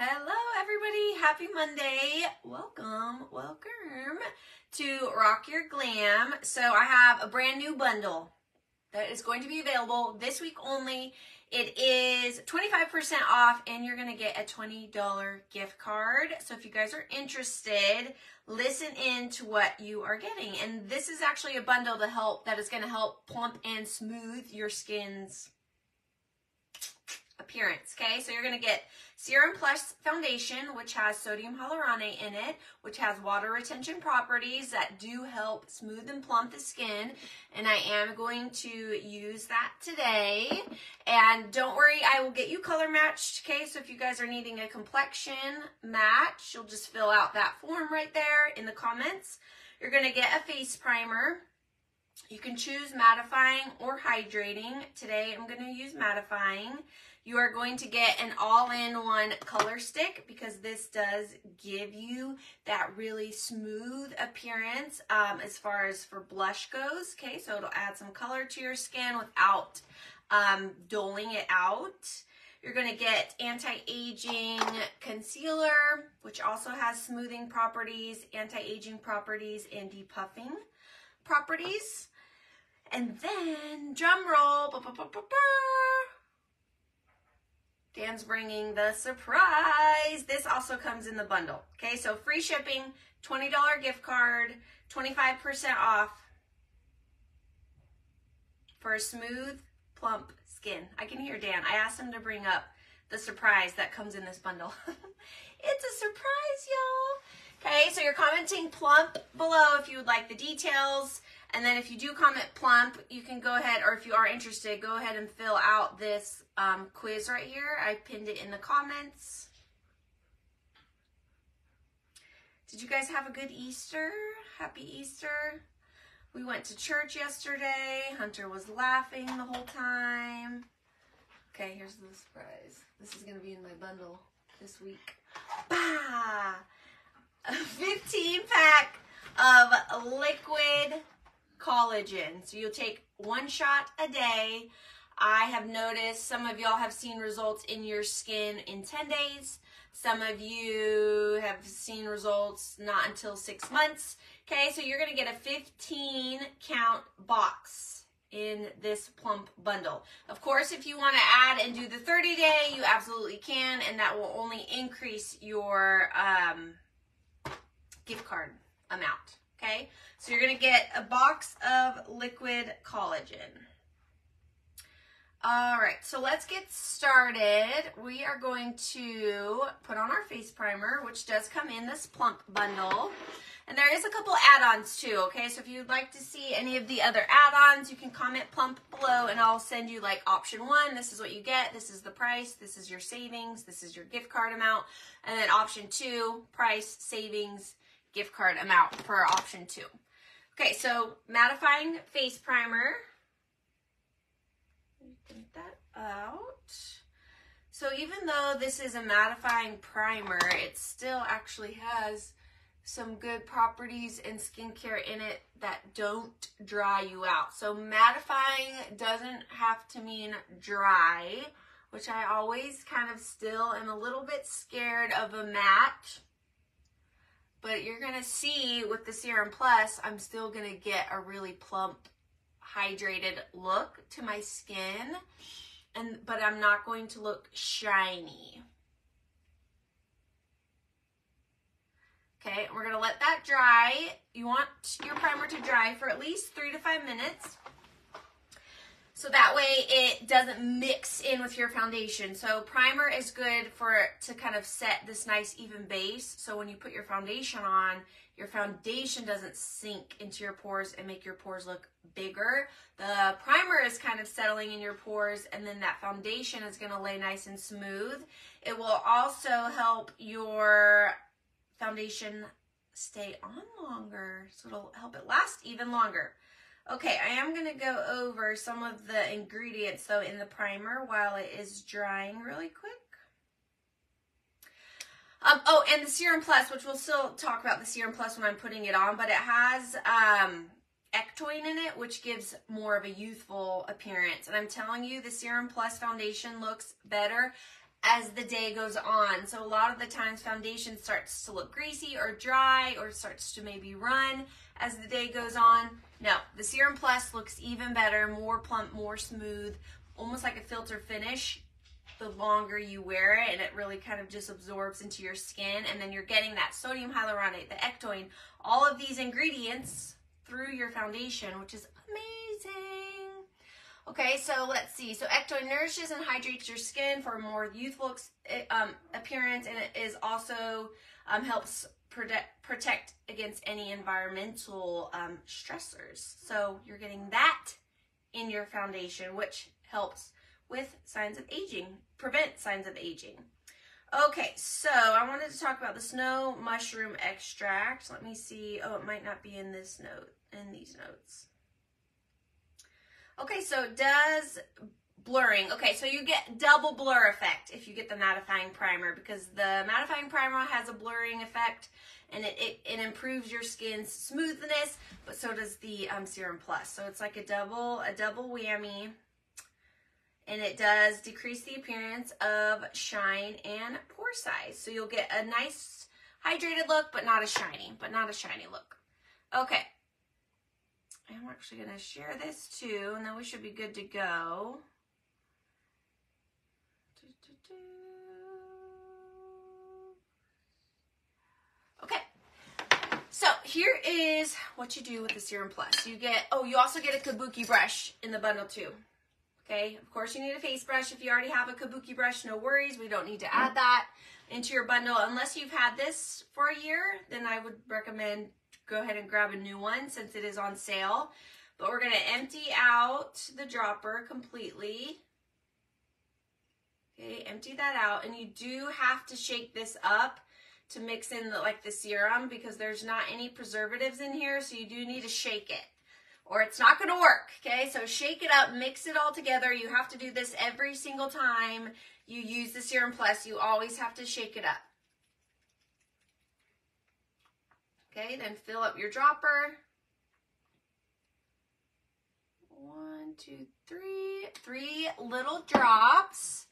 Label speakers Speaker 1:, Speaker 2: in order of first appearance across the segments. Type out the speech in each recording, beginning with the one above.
Speaker 1: Hello, everybody. Happy Monday. Welcome, welcome to Rock Your Glam. So, I have a brand new bundle that is going to be available this week only. It is 25% off, and you're going to get a $20 gift card. So, if you guys are interested, listen in to what you are getting. And this is actually a bundle to help that is going to help plump and smooth your skin's appearance. Okay, so you're going to get Serum Plus Foundation, which has sodium hyaluronate in it, which has water retention properties that do help smooth and plump the skin. And I am going to use that today. And don't worry, I will get you color matched. Okay, so if you guys are needing a complexion match, you'll just fill out that form right there in the comments. You're going to get a face primer. You can choose mattifying or hydrating. Today I'm going to use mattifying. You are going to get an all-in-one color stick because this does give you that really smooth appearance um, as far as for blush goes. Okay, so it'll add some color to your skin without um, doling it out. You're going to get anti-aging concealer, which also has smoothing properties, anti-aging properties, and depuffing properties. And then, drum roll, Dan's bringing the surprise. This also comes in the bundle. Okay, so free shipping, $20 gift card, 25% off for a smooth, plump skin. I can hear Dan. I asked him to bring up the surprise that comes in this bundle. it's a surprise, y'all. Okay, so you're commenting plump below if you would like the details. And then if you do comment plump, you can go ahead, or if you are interested, go ahead and fill out this um, quiz right here. I pinned it in the comments. Did you guys have a good Easter? Happy Easter. We went to church yesterday. Hunter was laughing the whole time. Okay, here's the surprise. This is going to be in my bundle this week. Bah! A 15 pack of liquid collagen. So you'll take one shot a day. I have noticed some of y'all have seen results in your skin in 10 days. Some of you have seen results not until six months. Okay, so you're gonna get a 15 count box in this plump bundle. Of course, if you wanna add and do the 30 day, you absolutely can, and that will only increase your um, gift card amount okay? So you're gonna get a box of liquid collagen. All right, so let's get started. We are going to put on our face primer, which does come in this plump bundle. And there is a couple add-ons too, okay? So if you'd like to see any of the other add-ons, you can comment plump below and I'll send you like option one, this is what you get, this is the price, this is your savings, this is your gift card amount. And then option two, price, savings, gift card amount for option two. Okay, so mattifying face primer. Take that out. So even though this is a mattifying primer, it still actually has some good properties and skincare in it that don't dry you out. So mattifying doesn't have to mean dry, which I always kind of still am a little bit scared of a matte but you're going to see with the Serum Plus, I'm still going to get a really plump, hydrated look to my skin. And, but I'm not going to look shiny. Okay, we're to let that dry. You want your primer to dry for at least three to five minutes. So that way it doesn't mix in with your foundation. So primer is good for to kind of set this nice even base. So when you put your foundation on, your foundation doesn't sink into your pores and make your pores look bigger. The primer is kind of settling in your pores and then that foundation is going to lay nice and smooth. It will also help your foundation stay on longer. So it'll help it last even longer. Okay, I am going to go over some of the ingredients though in the primer while it is drying really quick. Um, oh, and the Serum Plus, which we'll still talk about the Serum Plus when I'm putting it on, but it has um, Ectoin in it, which gives more of a youthful appearance. And I'm telling you, the Serum Plus foundation looks better as the day goes on. So a lot of the times foundation starts to look greasy or dry or starts to maybe run as the day goes on. No, the Serum Plus looks even better, more plump, more smooth, almost like a filter finish the longer you wear it and it really kind of just absorbs into your skin and then you're getting that sodium hyaluronate, the ectoin, all of these ingredients through your foundation, which is amazing. Okay, so let's see. So ectoin nourishes and hydrates your skin for a more youthful eh, um, appearance and it is also um, helps protect, protect against any environmental um, stressors. So you're getting that in your foundation, which helps with signs of aging, prevent signs of aging. Okay, so I wanted to talk about the snow mushroom extract. Let me see. Oh, it might not be in this note, in these notes. Okay, so it does blurring. Okay, so you get double blur effect if you get the mattifying primer because the mattifying primer has a blurring effect and it, it, it improves your skin's smoothness, but so does the um, Serum Plus. So it's like a double, a double whammy and it does decrease the appearance of shine and pore size. So you'll get a nice hydrated look, but not a shiny, but not a shiny look. Okay. I'm actually going to share this too, and then we should be good to go. Okay. So here is what you do with the Serum Plus. You get, oh, you also get a kabuki brush in the bundle too. Okay, of course you need a face brush. If you already have a kabuki brush, no worries. We don't need to add that into your bundle. Unless you've had this for a year, then I would recommend go ahead and grab a new one since it is on sale. But we're gonna empty out the dropper completely. Okay, empty that out. And you do have to shake this up to mix in the, like the serum because there's not any preservatives in here. So you do need to shake it or it's not going to work. Okay, so shake it up, mix it all together. You have to do this every single time you use the Serum Plus. You always have to shake it up. Okay, then fill up your dropper. One, two, three, three little drops.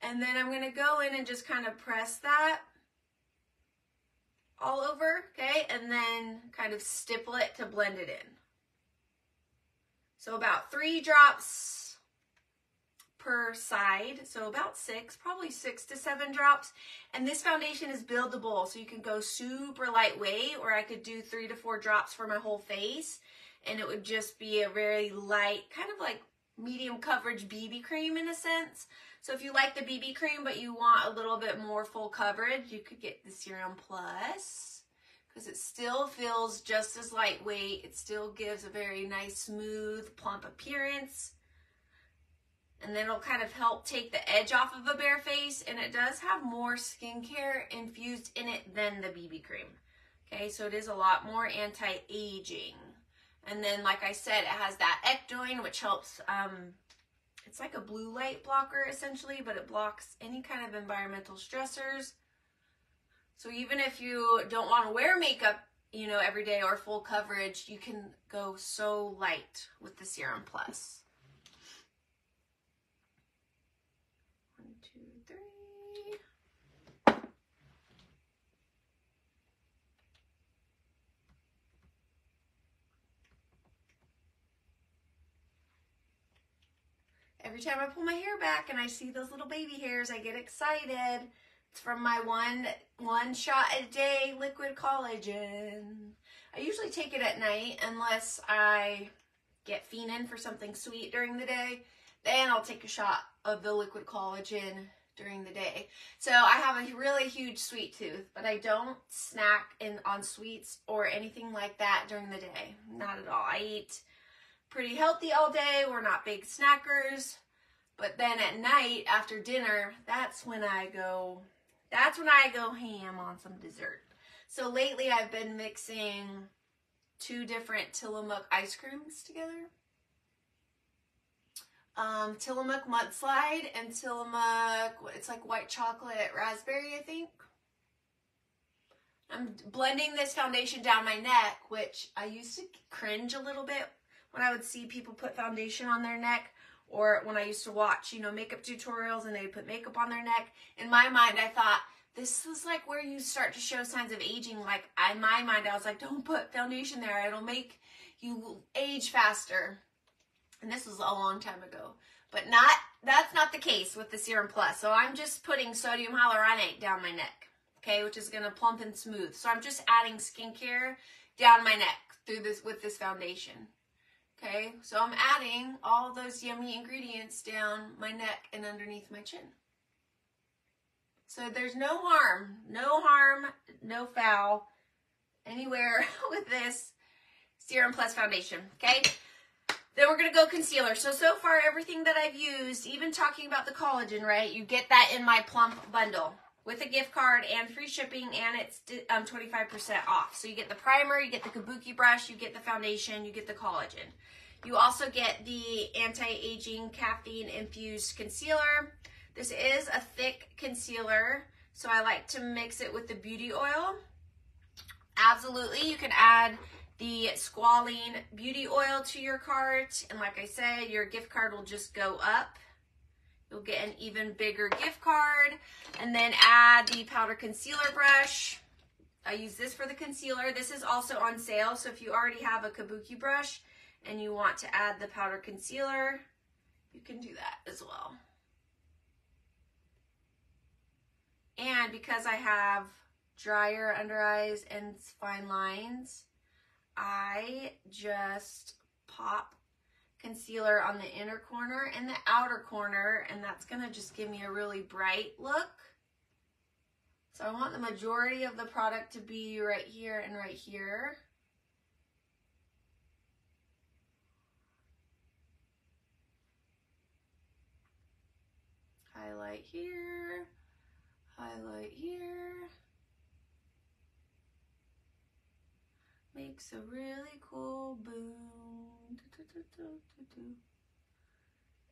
Speaker 1: And then I'm going to go in and just kind of press that all over, okay? And then kind of stipple it to blend it in. So about three drops per side. So about six, probably six to seven drops. And this foundation is buildable. So you can go super lightweight or I could do three to four drops for my whole face. And it would just be a very light, kind of like medium coverage BB cream in a sense. So if you like the BB cream, but you want a little bit more full coverage, you could get the Serum Plus because it still feels just as lightweight. It still gives a very nice, smooth, plump appearance. And then it'll kind of help take the edge off of a bare face. And it does have more skincare infused in it than the BB cream. Okay, so it is a lot more anti-aging. And then, like I said, it has that ectoine, which helps, um, it's like a blue light blocker essentially, but it blocks any kind of environmental stressors. So even if you don't want to wear makeup, you know, every day or full coverage, you can go so light with the Serum Plus. One, two, three. Every time I pull my hair back and I see those little baby hairs, I get excited. It's from my one one shot a day liquid collagen. I usually take it at night unless I get fiending for something sweet during the day. Then I'll take a shot of the liquid collagen during the day. So I have a really huge sweet tooth, but I don't snack in on sweets or anything like that during the day. Not at all. I eat pretty healthy all day. We're not big snackers. But then at night after dinner, that's when I go that's when I go ham on some dessert. So lately I've been mixing two different Tillamook ice creams together. Um, Tillamook Mudslide and Tillamook, it's like white chocolate raspberry, I think. I'm blending this foundation down my neck, which I used to cringe a little bit when I would see people put foundation on their neck or when I used to watch, you know, makeup tutorials and they put makeup on their neck, in my mind, I thought, this is like where you start to show signs of aging. Like in my mind, I was like, don't put foundation there. It'll make you age faster. And this was a long time ago. But not that's not the case with the Serum Plus. So I'm just putting sodium hyaluronate down my neck, okay, which is gonna plump and smooth. So I'm just adding skincare down my neck through this with this foundation. Okay, so I'm adding all those yummy ingredients down my neck and underneath my chin. So there's no harm, no harm, no foul anywhere with this Serum Plus foundation, okay? Then we're going to go concealer. So, so far, everything that I've used, even talking about the collagen, right, you get that in my Plump bundle with a gift card and free shipping, and it's um, 25% off. So you get the primer, you get the kabuki brush, you get the foundation, you get the collagen. You also get the anti-aging caffeine-infused concealer. This is a thick concealer, so I like to mix it with the beauty oil. Absolutely, you can add the Squalene Beauty Oil to your cart. And like I said, your gift card will just go up. You'll get an even bigger gift card. And then add the powder concealer brush. I use this for the concealer. This is also on sale. So if you already have a kabuki brush and you want to add the powder concealer, you can do that as well. And because I have drier under eyes and fine lines, I just pop concealer on the inner corner and the outer corner, and that's gonna just give me a really bright look. So I want the majority of the product to be right here and right here. Highlight here, highlight here. makes a really cool boom.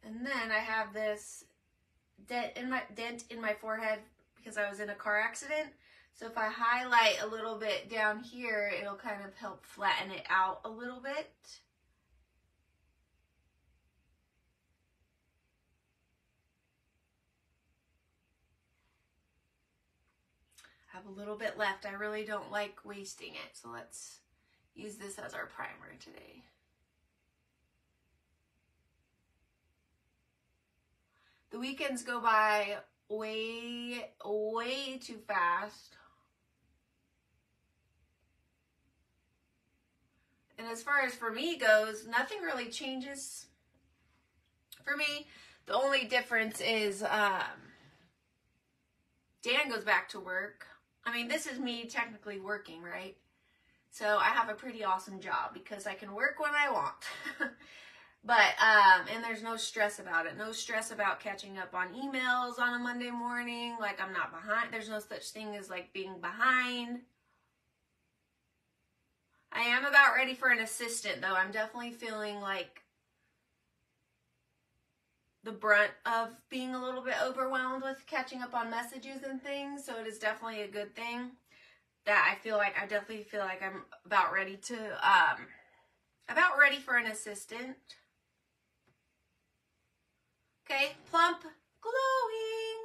Speaker 1: And then I have this dent in my dent in my forehead because I was in a car accident. So if I highlight a little bit down here, it'll kind of help flatten it out a little bit. I have a little bit left. I really don't like wasting it. So let's use this as our primer today. The weekends go by way, way too fast. And as far as for me goes, nothing really changes for me. The only difference is um, Dan goes back to work. I mean, this is me technically working, right? So I have a pretty awesome job because I can work when I want. but, um, and there's no stress about it. No stress about catching up on emails on a Monday morning. Like I'm not behind. There's no such thing as like being behind. I am about ready for an assistant though. I'm definitely feeling like the brunt of being a little bit overwhelmed with catching up on messages and things. So it is definitely a good thing that I feel like I definitely feel like I'm about ready to um about ready for an assistant. Okay, plump, glowing,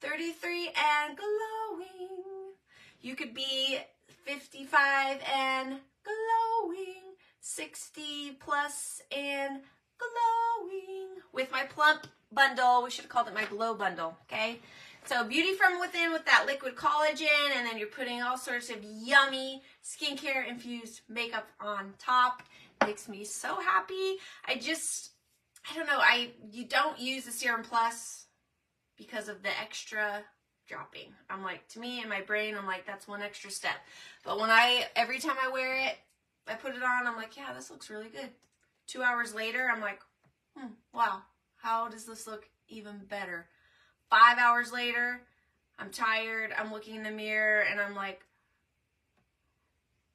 Speaker 1: 33 and glowing. You could be 55 and glowing, 60 plus and glowing. With my plump bundle, we should have called it my glow bundle, okay? So beauty from within with that liquid collagen and then you're putting all sorts of yummy skincare infused makeup on top. Makes me so happy. I just, I don't know, I you don't use the Serum Plus because of the extra dropping. I'm like, to me in my brain, I'm like, that's one extra step. But when I, every time I wear it, I put it on, I'm like, yeah, this looks really good. Two hours later, I'm like, hmm, wow, how does this look even better? Five hours later, I'm tired. I'm looking in the mirror and I'm like,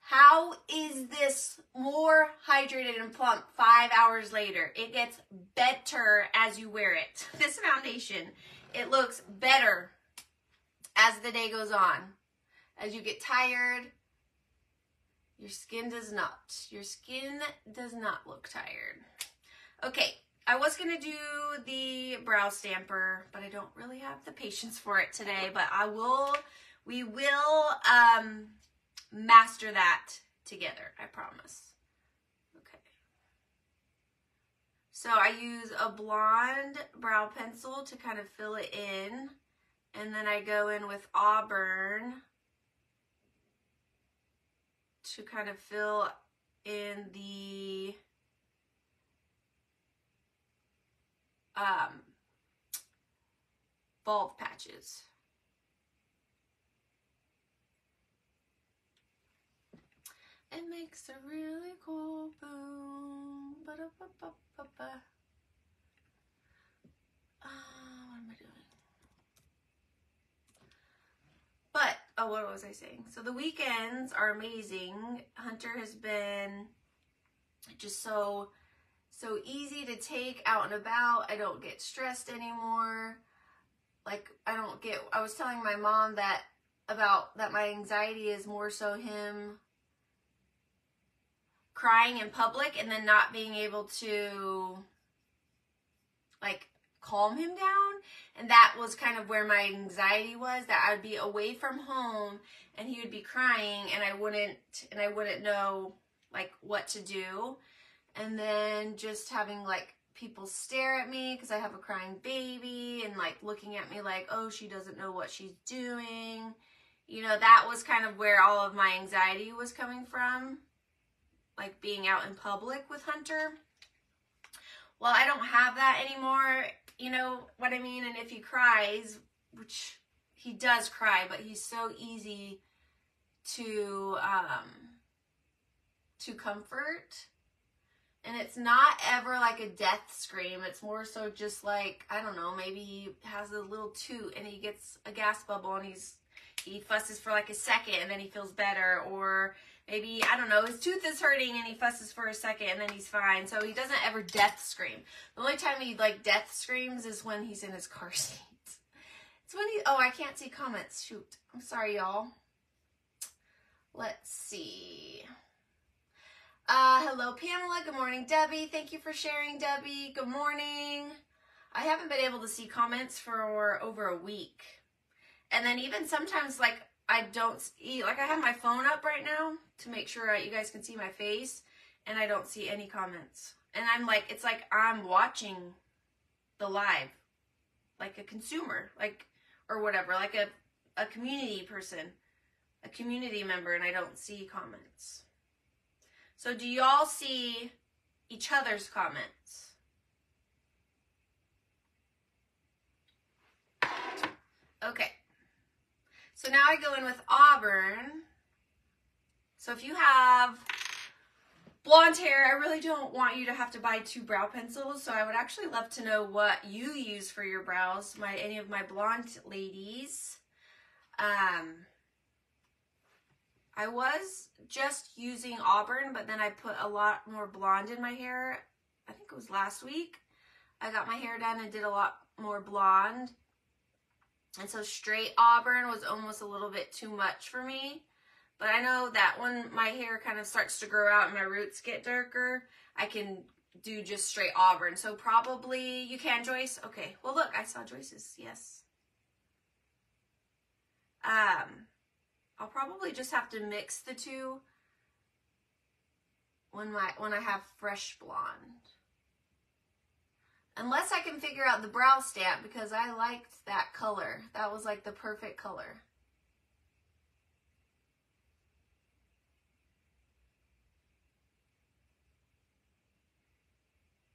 Speaker 1: how is this more hydrated and plump five hours later? It gets better as you wear it. This foundation, it looks better as the day goes on. As you get tired, your skin does not. Your skin does not look tired. Okay, I was going to do the brow stamper, but I don't really have the patience for it today, but I will, we will um, master that together, I promise. Okay. So I use a blonde brow pencil to kind of fill it in, and then I go in with auburn to kind of fill in the um, bald patches. It makes a really cool boom. Ba-da-ba-ba-ba-ba. Uh, what am I doing? But, oh, what was I saying? So the weekends are amazing. Hunter has been just so so easy to take out and about. I don't get stressed anymore. Like I don't get I was telling my mom that about that my anxiety is more so him crying in public and then not being able to like calm him down. And that was kind of where my anxiety was that I would be away from home and he would be crying and I wouldn't and I wouldn't know like what to do. And then just having like people stare at me because I have a crying baby and like looking at me like, oh, she doesn't know what she's doing. You know, that was kind of where all of my anxiety was coming from, like being out in public with Hunter. Well, I don't have that anymore. You know what I mean? And if he cries, which he does cry, but he's so easy to um to comfort and it's not ever like a death scream. It's more so just like, I don't know, maybe he has a little toot and he gets a gas bubble and he's he fusses for like a second and then he feels better or maybe I don't know his tooth is hurting and he fusses for a second and then he's fine so he doesn't ever death scream the only time he like death screams is when he's in his car seat it's when he oh I can't see comments shoot I'm sorry y'all let's see uh, hello, Pamela. Good morning, Debbie. Thank you for sharing, Debbie. Good morning. I haven't been able to see comments for over a week. And then even sometimes, like, I don't see, like, I have my phone up right now to make sure you guys can see my face, and I don't see any comments. And I'm like, it's like I'm watching the live, like a consumer, like, or whatever, like a, a community person, a community member, and I don't see comments. So do y'all see each other's comments? Okay. So now I go in with Auburn. So if you have blonde hair, I really don't want you to have to buy two brow pencils. So I would actually love to know what you use for your brows, my any of my blonde ladies. Um, I was just using auburn, but then I put a lot more blonde in my hair. I think it was last week. I got my hair done and did a lot more blonde. And so straight auburn was almost a little bit too much for me. But I know that when my hair kind of starts to grow out and my roots get darker, I can do just straight auburn. So probably you can, Joyce? Okay. Well, look, I saw Joyce's. Yes. Um, I'll probably just have to mix the two when my when I have fresh blonde. Unless I can figure out the brow stamp because I liked that color. That was like the perfect color.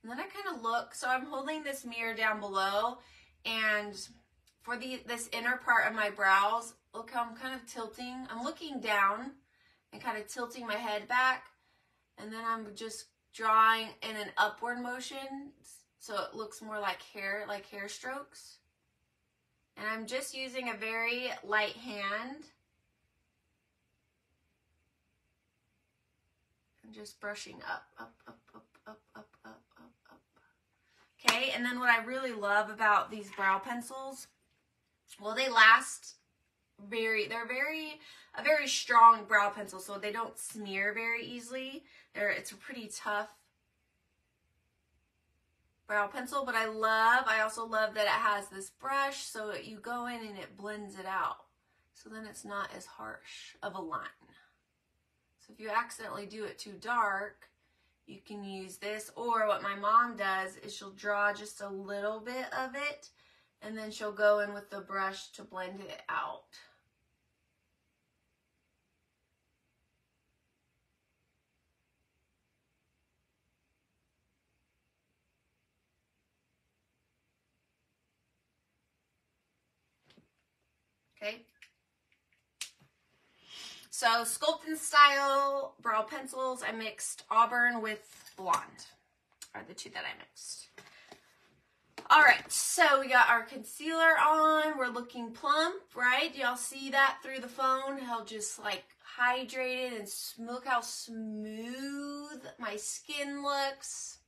Speaker 1: And then I kind of look, so I'm holding this mirror down below and for the this inner part of my brows, look how I'm kind of tilting. I'm looking down and kind of tilting my head back. And then I'm just drawing in an upward motion so it looks more like hair, like hair strokes. And I'm just using a very light hand. I'm just brushing up, up, up, up, up, up, up, up, up. Okay, and then what I really love about these brow pencils, well, they last very they're very a very strong brow pencil so they don't smear very easily they're it's a pretty tough brow pencil, but I love, I also love that it has this brush so you go in and it blends it out. So then it's not as harsh of a line. So if you accidentally do it too dark, you can use this. Or what my mom does is she'll draw just a little bit of it and then she'll go in with the brush to blend it out. Okay. So Sculpin Style Brow Pencils, I mixed Auburn with Blonde, are the two that I mixed. All right, so we got our concealer on. We're looking plump, right? Y'all see that through the phone? How just like hydrated and look how smooth my skin looks.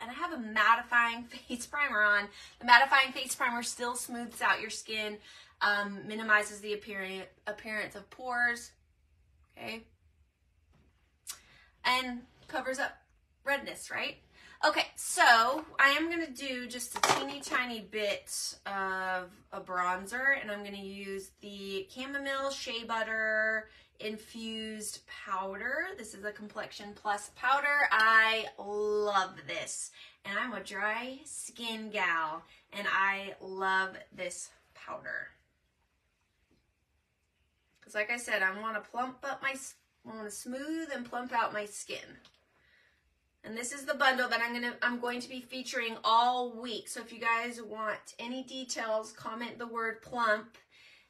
Speaker 1: And I have a mattifying face primer on. The mattifying face primer still smooths out your skin, um, minimizes the appearance of pores, okay? And covers up redness, right? Okay, so I am going to do just a teeny tiny bit of a bronzer, and I'm going to use the Chamomile Shea Butter Infused Powder. This is a Complexion Plus powder. I love this, and I'm a dry skin gal, and I love this powder. Because like I said, I want to plump up my, I want to smooth and plump out my skin. And this is the bundle that I'm gonna I'm going to be featuring all week. So if you guys want any details, comment the word plump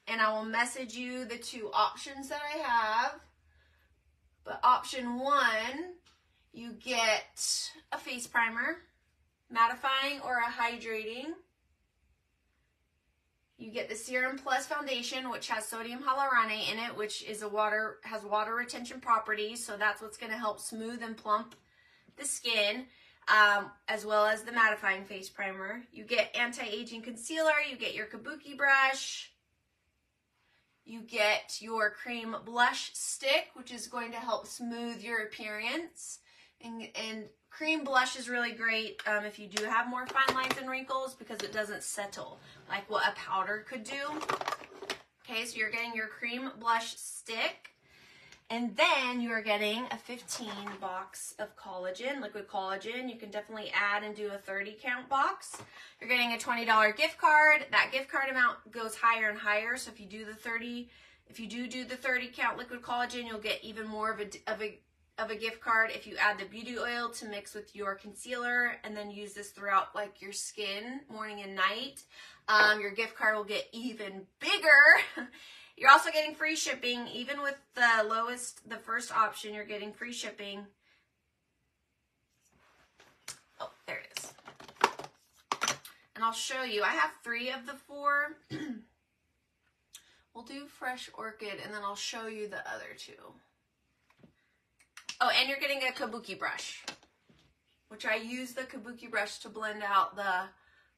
Speaker 1: and I will message you the two options that I have. But option one, you get a face primer, mattifying or a hydrating. You get the Serum Plus Foundation, which has sodium hyaluronate in it, which is a water has water retention properties. So that's what's going to help smooth and plump the skin, um, as well as the mattifying face primer. You get anti-aging concealer, you get your kabuki brush, you get your cream blush stick, which is going to help smooth your appearance. And, and cream blush is really great um, if you do have more fine lines and wrinkles because it doesn't settle like what a powder could do. Okay, so you're getting your cream blush stick. And then you're getting a 15 box of collagen, liquid collagen. You can definitely add and do a 30 count box. You're getting a $20 gift card. That gift card amount goes higher and higher. So if you do the 30, if you do do the 30 count liquid collagen, you'll get even more of a, of a, of a gift card if you add the beauty oil to mix with your concealer and then use this throughout like your skin morning and night. Um, your gift card will get even bigger. You're also getting free shipping, even with the lowest, the first option, you're getting free shipping. Oh, there it is. And I'll show you. I have three of the four. we'll do Fresh Orchid, and then I'll show you the other two. Oh, and you're getting a kabuki brush, which I use the kabuki brush to blend out the,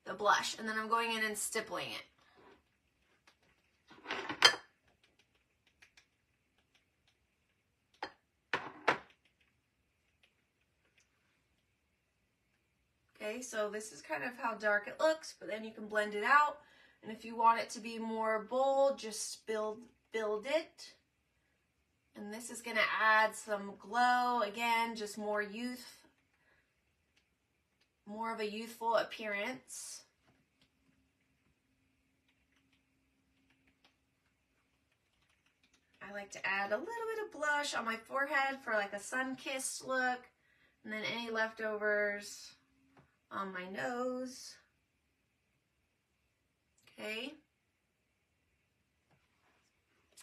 Speaker 1: the blush. And then I'm going in and stippling it. Okay, so this is kind of how dark it looks, but then you can blend it out. And if you want it to be more bold, just build, build it. And this is gonna add some glow. Again, just more youth, more of a youthful appearance. I like to add a little bit of blush on my forehead for like a sun-kissed look. And then any leftovers on my nose. Okay.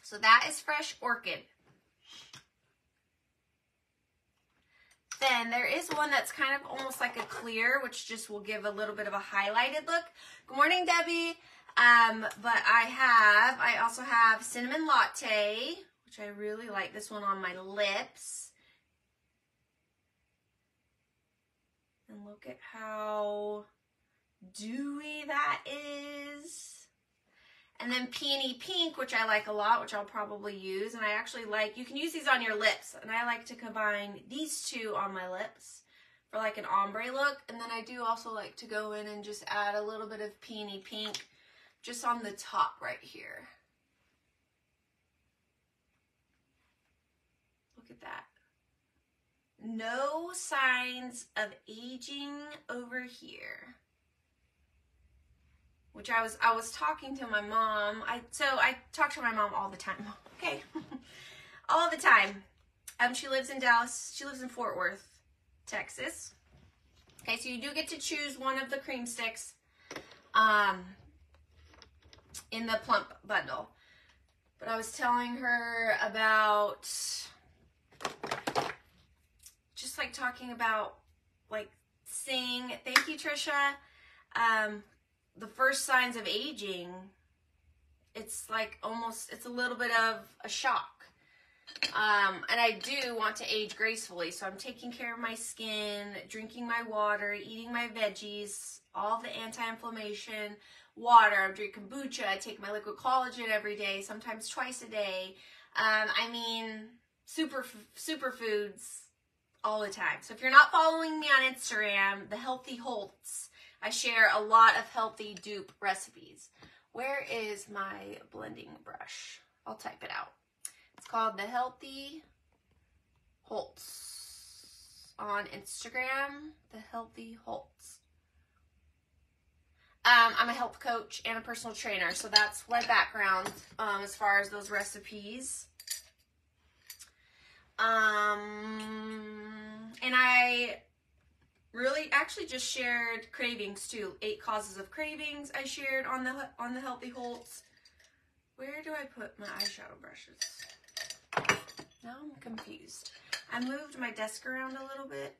Speaker 1: So that is Fresh Orchid. Then there is one that's kind of almost like a clear, which just will give a little bit of a highlighted look. Good morning, Debbie. Um, but I have, I also have Cinnamon Latte, which I really like this one on my lips. And look at how dewy that is. And then Peony Pink, which I like a lot, which I'll probably use. And I actually like, you can use these on your lips. And I like to combine these two on my lips for like an ombre look. And then I do also like to go in and just add a little bit of peony pink just on the top right here. Look at that. No signs of aging over here. Which I was I was talking to my mom. I so I talk to my mom all the time. Okay. all the time. Um she lives in Dallas. She lives in Fort Worth, Texas. Okay, so you do get to choose one of the cream sticks um in the plump bundle. But I was telling her about like talking about like seeing thank you trisha. Um the first signs of aging it's like almost it's a little bit of a shock. Um and i do want to age gracefully so i'm taking care of my skin drinking my water eating my veggies all the anti-inflammation water. I'm drinking kombucha. I take my liquid collagen every day sometimes twice a day. Um i mean super superfoods all the time. So if you're not following me on Instagram, the Healthy Holtz, I share a lot of healthy dupe recipes. Where is my blending brush? I'll type it out. It's called the Healthy Holtz on Instagram. The Healthy Holtz. Um, I'm a health coach and a personal trainer, so that's my background um, as far as those recipes. Um, and I really actually just shared cravings too. Eight causes of cravings I shared on the on the Healthy Holtz. Where do I put my eyeshadow brushes? Now I'm confused. I moved my desk around a little bit.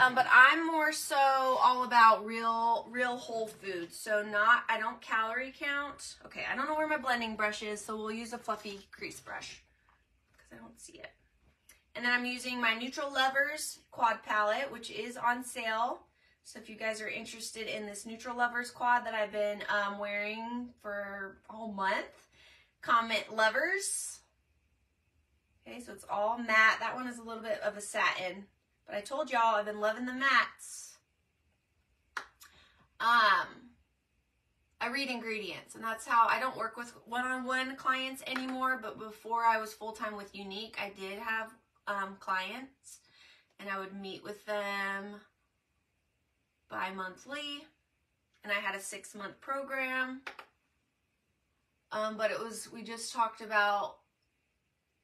Speaker 1: Um, but I'm more so all about real, real whole foods. So not, I don't calorie count. Okay, I don't know where my blending brush is, so we'll use a fluffy crease brush because I don't see it. And then I'm using my Neutral Lovers quad palette, which is on sale. So if you guys are interested in this Neutral Lovers quad that I've been um, wearing for a whole month, comment lovers. Okay, so it's all matte. That one is a little bit of a satin. But I told y'all I've been loving the mats. Um, I read ingredients, and that's how I don't work with one-on-one clients anymore. But before I was full-time with Younique, I did have um, clients, and I would meet with them bi-monthly, and I had a six-month program. Um, but it was we just talked about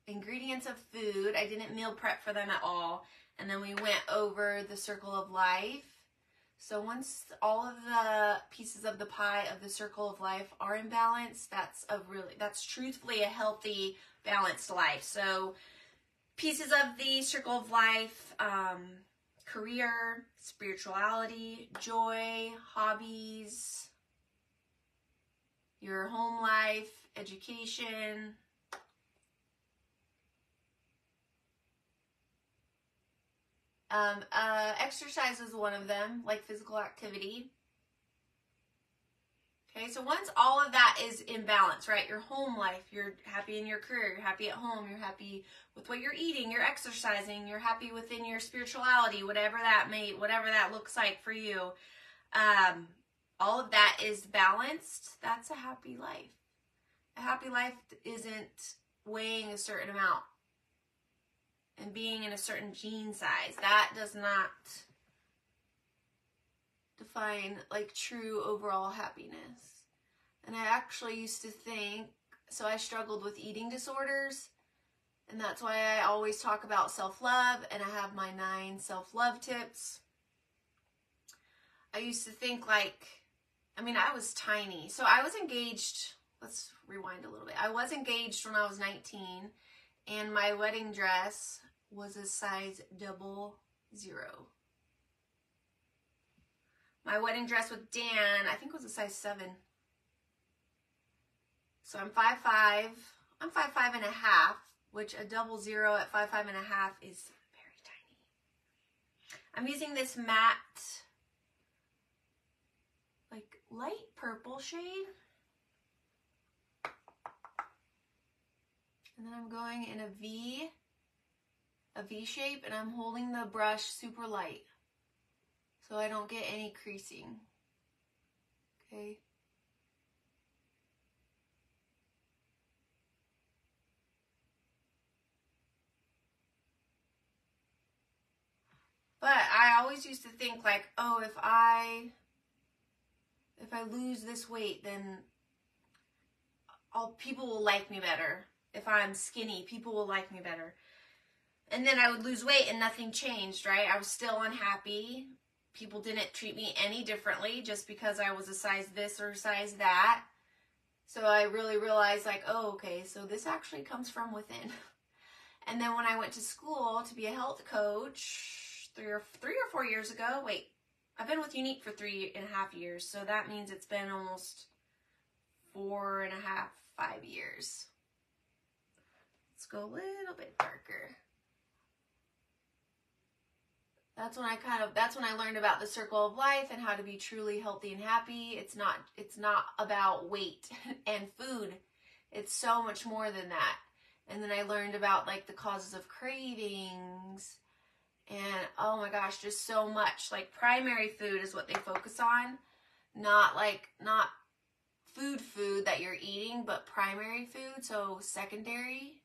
Speaker 1: ingredients of food. I didn't meal prep for them at all. And then we went over the circle of life. So once all of the pieces of the pie of the circle of life are in balance, that's a really, that's truthfully a healthy, balanced life. So pieces of the circle of life, um, career, spirituality, joy, hobbies, your home life, education, Um, uh, exercise is one of them, like physical activity. Okay, so once all of that is in balance, right? Your home life, you're happy in your career, you're happy at home, you're happy with what you're eating, you're exercising, you're happy within your spirituality, whatever that may, whatever that looks like for you. Um, all of that is balanced. That's a happy life. A happy life isn't weighing a certain amount and being in a certain jean size. That does not define like true overall happiness. And I actually used to think, so I struggled with eating disorders. And that's why I always talk about self love and I have my nine self love tips. I used to think like, I mean, I was tiny. So I was engaged. Let's rewind a little bit. I was engaged when I was 19 and my wedding dress was a size double zero. My wedding dress with Dan, I think was a size seven. So I'm five five. I'm five five and a half, which a double zero at five five and a half is very tiny. I'm using this matte, like light purple shade. And then I'm going in a V, a V shape, and I'm holding the brush super light so I don't get any creasing. Okay. But I always used to think like, oh, if I if I lose this weight, then all people will like me better. If I'm skinny, people will like me better. And then I would lose weight and nothing changed, right? I was still unhappy. People didn't treat me any differently just because I was a size this or size that. So I really realized like, oh, okay, so this actually comes from within. And then when I went to school to be a health coach three or three or four years ago, wait, I've been with Younique for three and a half years, so that means it's been almost four and a half, five years. Let's go a little bit darker. That's when I kind of that's when I learned about the circle of life and how to be truly healthy and happy. It's not it's not about weight and food. It's so much more than that. And then I learned about like the causes of cravings and oh my gosh, just so much. Like primary food is what they focus on, not like not food food that you're eating, but primary food, so secondary.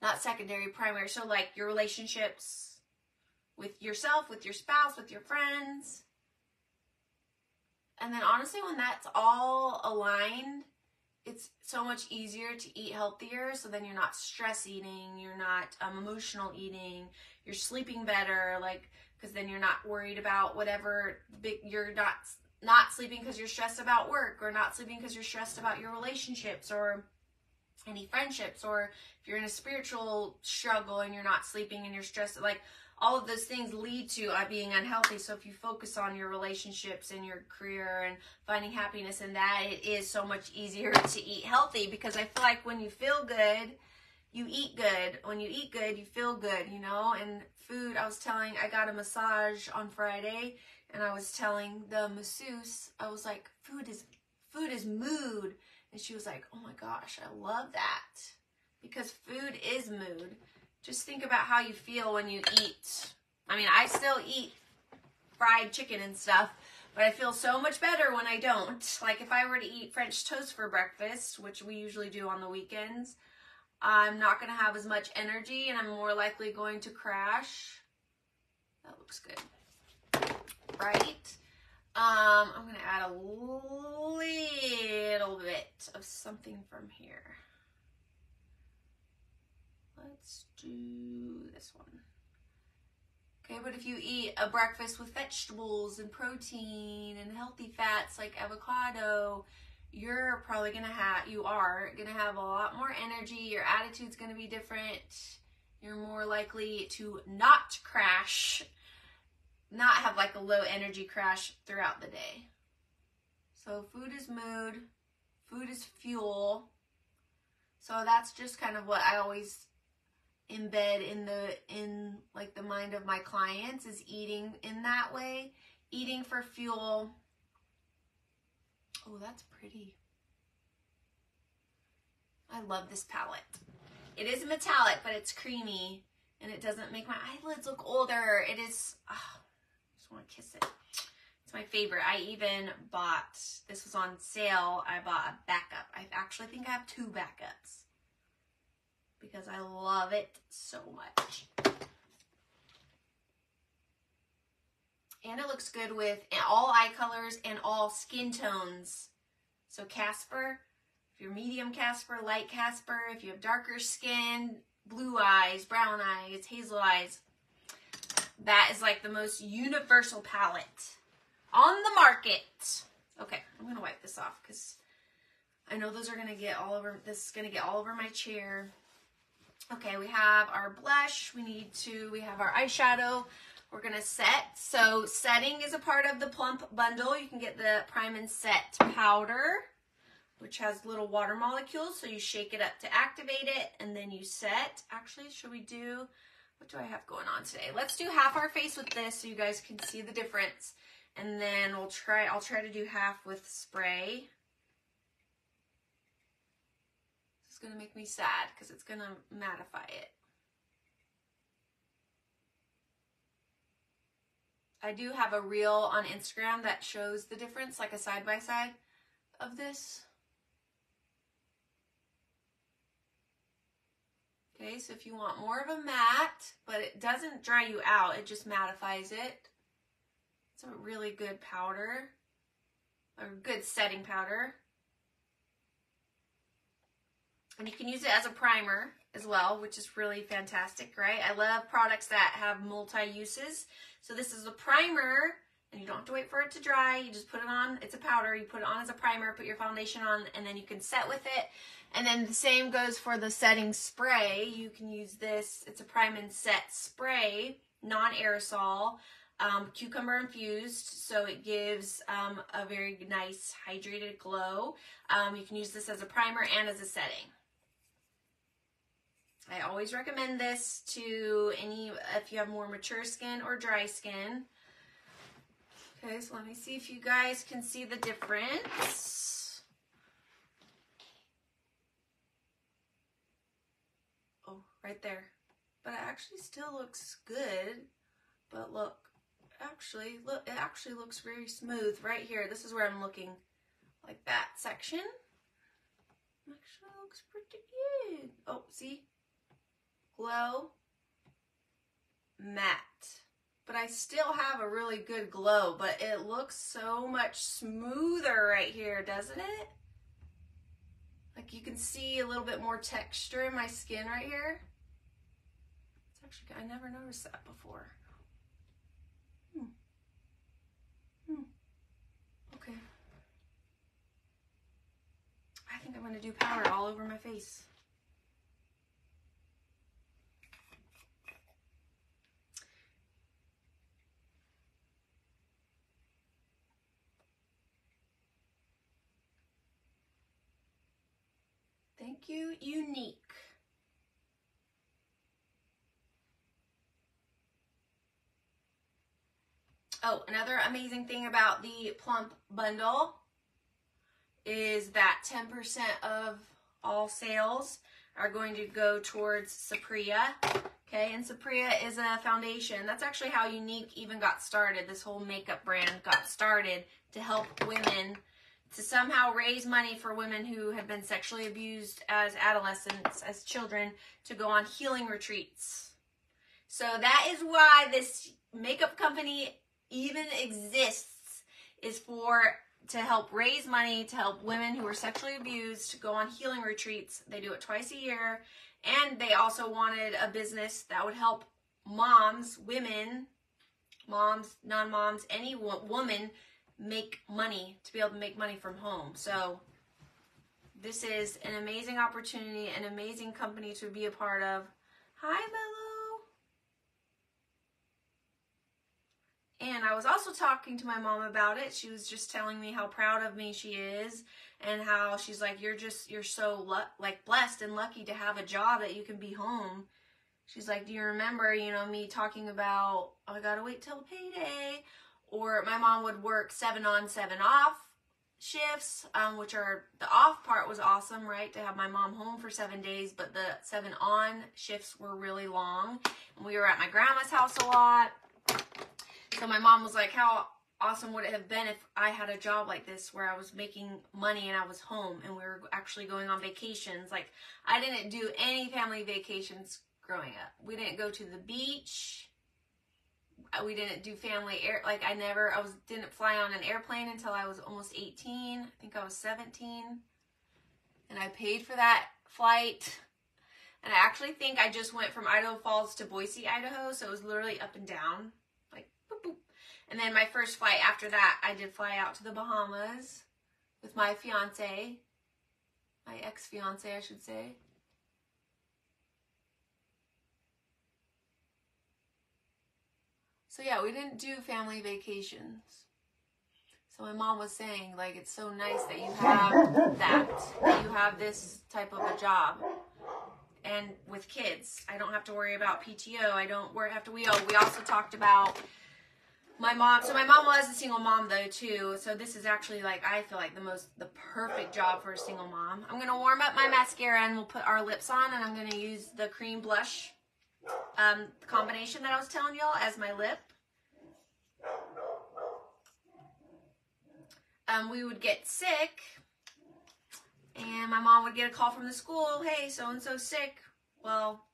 Speaker 1: Not secondary, primary. So like your relationships, with yourself, with your spouse, with your friends. And then honestly, when that's all aligned, it's so much easier to eat healthier. So then you're not stress eating, you're not um, emotional eating, you're sleeping better, like, because then you're not worried about whatever big, you're not not sleeping because you're stressed about work or not sleeping because you're stressed about your relationships or any friendships or if you're in a spiritual struggle and you're not sleeping and you're stressed like all of those things lead to uh, being unhealthy. So if you focus on your relationships and your career and finding happiness in that, it is so much easier to eat healthy because I feel like when you feel good, you eat good. When you eat good, you feel good, you know? And food, I was telling, I got a massage on Friday and I was telling the masseuse, I was like, food is, food is mood. And she was like, oh my gosh, I love that because food is mood just think about how you feel when you eat. I mean, I still eat fried chicken and stuff, but I feel so much better when I don't. Like if I were to eat French toast for breakfast, which we usually do on the weekends, I'm not going to have as much energy and I'm more likely going to crash. That looks good. Right? Um, I'm going to add a little bit of something from here. Let's do this one. Okay, but if you eat a breakfast with vegetables and protein and healthy fats like avocado, you're probably gonna have, you are gonna have a lot more energy. Your attitude's gonna be different. You're more likely to not crash, not have like a low energy crash throughout the day. So food is mood, food is fuel. So that's just kind of what I always embed in the in like the mind of my clients is eating in that way. Eating for fuel. Oh that's pretty. I love this palette. It is metallic but it's creamy and it doesn't make my eyelids look older. It is oh, i just want to kiss it. It's my favorite. I even bought this was on sale. I bought a backup. I actually think i have two backups because I love it so much. And it looks good with all eye colors and all skin tones. So Casper, if you're medium Casper, light Casper, if you have darker skin, blue eyes, brown eyes, hazel eyes, that is like the most universal palette on the market. Okay, I'm to wipe this off because I know those are to get all over, this is to get all over my chair. Okay, we have our blush. We need to, we have our eyeshadow. We're to set. So setting is a part of the Plump bundle. You can get the Prime and Set powder, which has little water molecules. So you shake it up to activate it and then you set. Actually, should we do, what do I have going on today? Let's do half our face with this so you guys can see the difference. And then we'll try, I'll try to do half with spray. It's going to make me sad because it's going to mattify it. I do have a reel on Instagram that shows the difference, like a side by side of this. Okay, so if you want more of a matte, but it doesn't dry you out, it just mattifies it. It's a really good powder, a good setting powder. And you can use it as a primer as well, which is really fantastic, right? I love products that have multi-uses. So this is a primer, and you don't have to wait for it to dry. You just put it on. It's a powder. You put it on as a primer, put your foundation on, and then you can set with it. And then the same goes for the setting spray. You can use this. It's a prime and set spray, non-aerosol, um, cucumber infused, so it gives um, a very nice hydrated glow. Um, you can use this as a primer and as a setting. I always recommend this to any, if you have more mature skin or dry skin. Okay, so let me see if you guys can see the difference. Oh, right there. But it actually still looks good. But look, actually, look, it actually looks very smooth right here. This is where I'm looking like that section. Actually looks pretty good. Oh, see? Glow matte. But I still have a really good glow, but it looks so much smoother right here, doesn't it? Like you can see a little bit more texture in my skin right here. It's actually, I never noticed that before. Hmm. Hmm. Okay. I think I'm to do powder all over my face. Thank you, Younique. Oh, another amazing thing about the Plump Bundle is that 10% of all sales are going to go towards Sapria. Okay, and Sapria is a foundation. That's actually how Younique even got started. This whole makeup brand got started to help women to somehow raise money for women who have been sexually abused as adolescents, as children, to go on healing retreats. So that is why this makeup company even exists, is for to help raise money to help women who are sexually abused to go on healing retreats. They do it twice a year. And they also wanted a business that would help moms, women, moms, non moms, any woman make money, to be able to make money from home. So this is an amazing opportunity, an amazing company to be a part of. Hi, Bello. And I was also talking to my mom about it. She was just telling me how proud of me she is and how she's like, you're just, you're so like blessed and lucky to have a job that you can be home. She's like, do you remember, you know, me talking about, oh, I gotta wait till payday or my mom would work seven on, seven off shifts, um, which are the off part was awesome, right? To have my mom home for seven days, but the seven on shifts were really long. And we were at my grandma's house a lot. So my mom was like, How awesome would it have been if I had a job like this where I was making money and I was home and we were actually going on vacations? Like, I didn't do any family vacations growing up. We didn't go to the beach Uh, we didn't do family air like I never I was didn't fly on an airplane until I was almost 18. I think I was 17. And I paid for that flight. And I actually think I just went from Idaho Falls to Boise, Idaho, so it was literally up and down. Like boop boop. And then my first flight after that, I did fly out to the Bahamas with my fiance. My ex-fiance, I should say. So yeah, we didn't do family vacations. So my mom was saying, like, it's so nice that you have that, that you have this type of a job. And with kids, I don't have to worry about PTO. I don't worry, have to, we, we also talked about my mom so my mom was a single mom though too so this is actually like i feel like the most the perfect job for a single mom i'm gonna warm up my mascara and we'll put our lips on and i'm gonna use the cream blush um, combination that i was telling y'all as my lip um, we would get sick and my mom would get a call from the school hey so and so sick well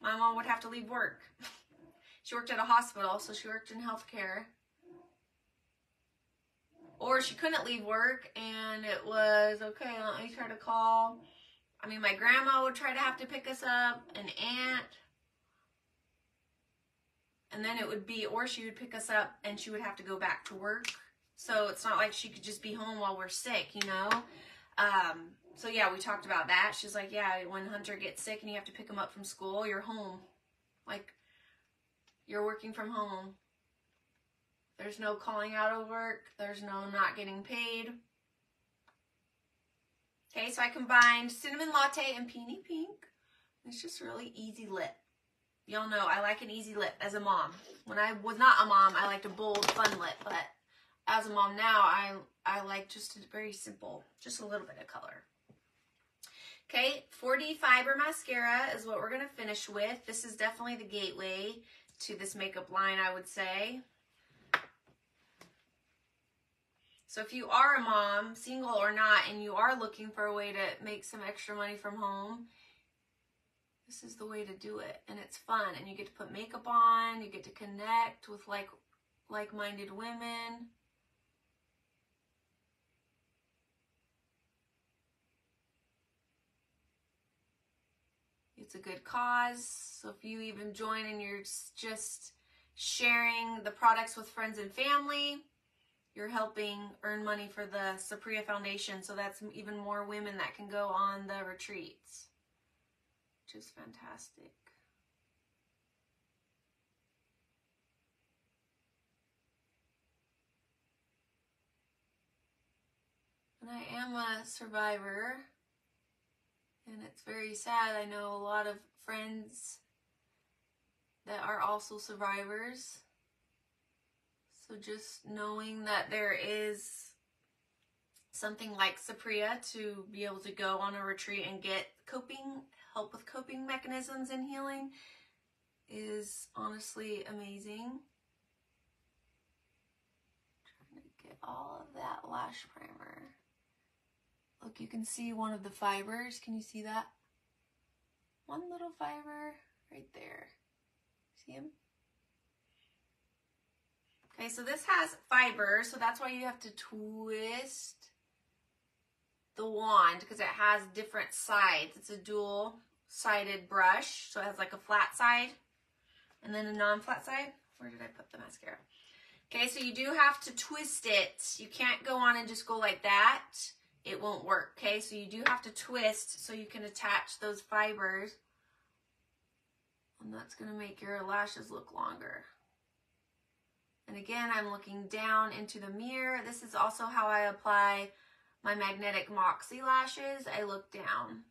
Speaker 1: my mom would have to leave work she worked at a hospital, so she worked in healthcare. Or she couldn't leave work and it was, okay, let me try to call. I mean, my grandma would try to have to pick us up, an aunt. And then it would be, or she would pick us up and she would have to go back to work. So it's not like she could just be home while we're sick, you know? Um, so yeah, we talked about that. She's like, yeah, when Hunter gets sick and you have to pick him up from school, you're home. Like, you're working from home. There's no calling out of work. There's no not getting paid. Okay, so I combined cinnamon latte and peony pink. It's just really easy lip. Y'all know I like an easy lip as a mom. When I was not a mom, I liked a bold, fun lip, but as a mom now, I I like just a very simple, just a little bit of color. Okay, 4D Fiber Mascara is what we're going to finish with. This is definitely the gateway to this makeup line, I would say. So if you are a mom, single or not, and you are looking for a way to make some extra money from home, this is the way to do it. And it's fun. And you get to put makeup on, you get to connect with like like-minded women. It's a good cause. So if you even join and you're just sharing the products with friends and family, you're helping earn money for the Sapria Foundation. So that's even more women that can go on the retreats, which is fantastic. And I am a survivor. And it's very sad. I know a lot of friends that are also survivors. So just knowing that there is something like Sapria to be able to go on a retreat and get coping, help with coping mechanisms and healing is honestly amazing. Trying to get all of that lash primer. Look, you can see one of the fibers. Can you see that? One little fiber right there. See him? Okay, so this has fiber, so that's why you have to twist the wand because it has different sides. It's a dual sided brush, so it has like a flat side and then a non-flat side. Where did I put the mascara? Okay, so you do have to twist it. You can't go on and just go like that it won't work, okay? So you do have to twist so you can attach those fibers. And that's going to make your lashes look longer. And again, I'm looking down into the mirror. This is also how I apply my magnetic Moxie lashes. I look down.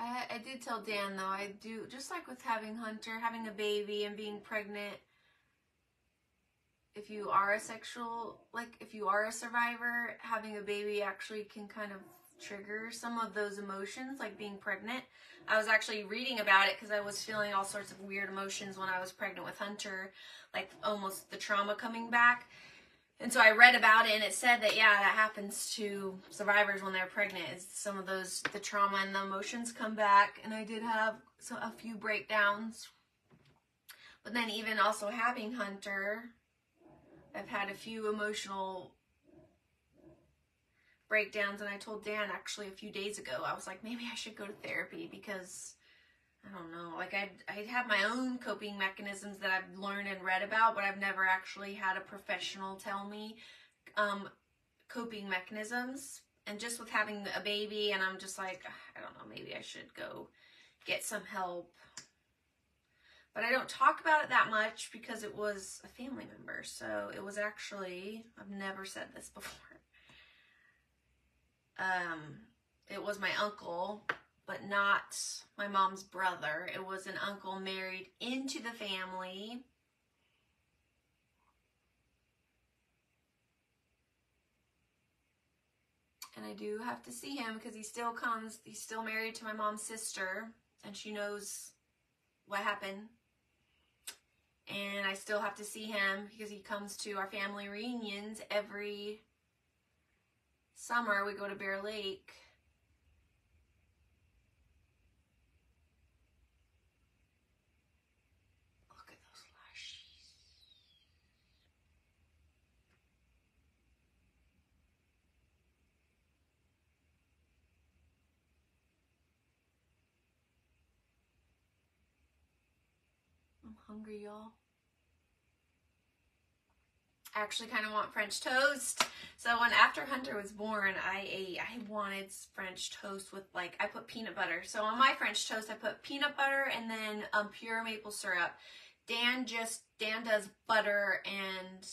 Speaker 1: I, I did tell Dan though, I do, just like with having Hunter, having a baby and being pregnant, if you are a sexual, like if you are a survivor, having a baby actually can kind of trigger some of those emotions, like being pregnant. I was actually reading about it because I was feeling all sorts of weird emotions when I was pregnant with Hunter, like almost the trauma coming back. And so I read about it and it said that, yeah, that happens to survivors when they're pregnant is some of those, the trauma and the emotions come back. And I did have so, a few breakdowns. But then even also having Hunter, I've had a few emotional breakdowns. And I told Dan actually a few days ago, I was like, maybe I should go to therapy because I don't know. Like I I have my own coping mechanisms that I've learned and read about, but I've never actually had a professional tell me um, coping mechanisms. And just with having a baby, and I'm just like, I don't know, maybe I should go get some help. but I don't talk about it that much because it was a family member. So it was actually, I've never said this before. Um, it was my uncle, but not my mom's brother. It was an uncle married into the family. And I do have to see him because he still comes, he's still married to my mom's sister, and she knows what happened and I still have to see him because he comes to our family reunions every summer. We go to Bear Lake. Hungry, y'all. I actually kind of want French toast. So when after Hunter was born, I ate, I wanted French toast with like, I put peanut butter. So on my French toast, I put peanut butter and then um, pure maple syrup. Dan just, Dan does butter and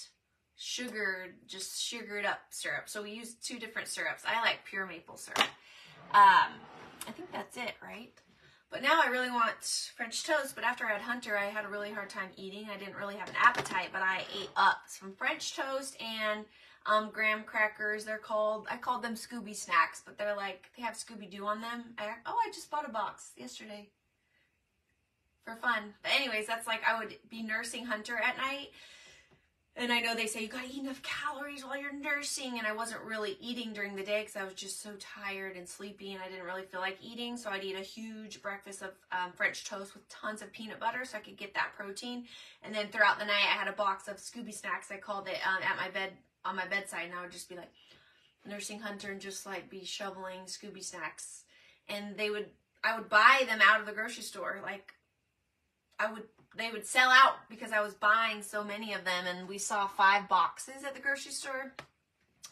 Speaker 1: sugar, just sugared up syrup. So we use two different syrups. I like pure maple syrup. Um, I think that's it, right? But now I really want French toast. But after I had Hunter, I had a really hard time eating. I didn't really have an appetite, but I ate up some French toast and um, graham crackers. They're called, I called them Scooby snacks, but they're like, they have Scooby Doo on them. I, oh, I just bought a box yesterday for fun. But anyways, that's like I would be nursing Hunter at night and I know they say you gotta eat enough calories while you're nursing, and I wasn't really eating during the day because I was just so tired and sleepy, and I didn't really feel like eating. So I'd eat a huge breakfast of um, French toast with tons of peanut butter, so I could get that protein. And then throughout the night, I had a box of Scooby snacks. I called it um, at my bed on my bedside, and I would just be like nursing Hunter and just like be shoveling Scooby snacks, and they would I would buy them out of the grocery store, like I would they would sell out because I was buying so many of them and we saw five boxes at the grocery store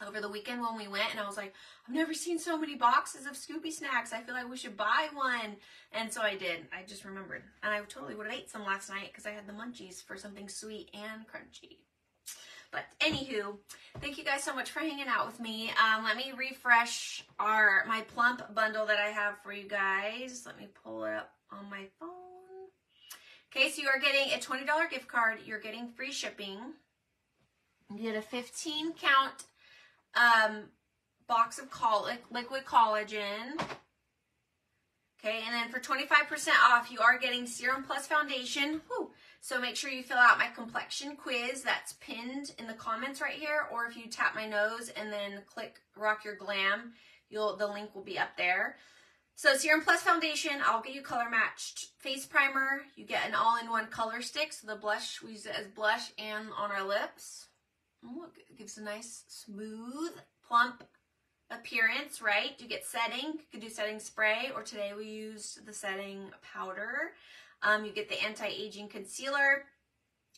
Speaker 1: over the weekend when we went and I was like, I've never seen so many boxes of Scooby snacks. I feel like we should buy one. And so I did. I just remembered. And I totally would have ate some last night because I had the munchies for something sweet and crunchy. But anywho, thank you guys so much for hanging out with me. Um, let me refresh our my plump bundle that I have for you guys. Let me pull it up on my phone. Okay, so you are getting a $20 gift card. You're getting free shipping. You get a 15 count um, box of coll liquid collagen. Okay, and then for 25% off, you are getting Serum Plus Foundation. So make sure you fill out my complexion quiz that's pinned in the comments right here, or if you tap my nose and then click Rock Your Glam, you'll the link will be up there. So Serum Plus Foundation, I'll get you color matched face primer. You get an all-in-one color stick. So the blush, we use it as blush and on our lips. look, it gives a nice, smooth, plump appearance, right? You get setting. You could do setting spray, or today we used the setting powder. Um, you get the anti-aging concealer,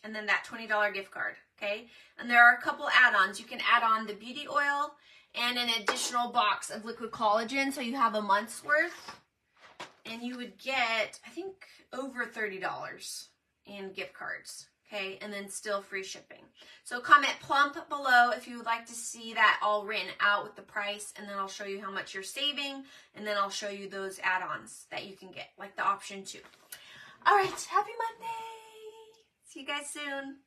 Speaker 1: and then that $20 gift card, okay? And there are a couple add-ons. You can add on the beauty oil, and an additional box of liquid collagen. So you have a month's worth. And you would get, I think, over $30 in gift cards. Okay, and then still free shipping. So comment plump below if you would like to see that all written out with the price, and then I'll show you how much you're saving, and then I'll show you those add-ons that you can get, like the option two. All right, happy Monday. See you guys soon.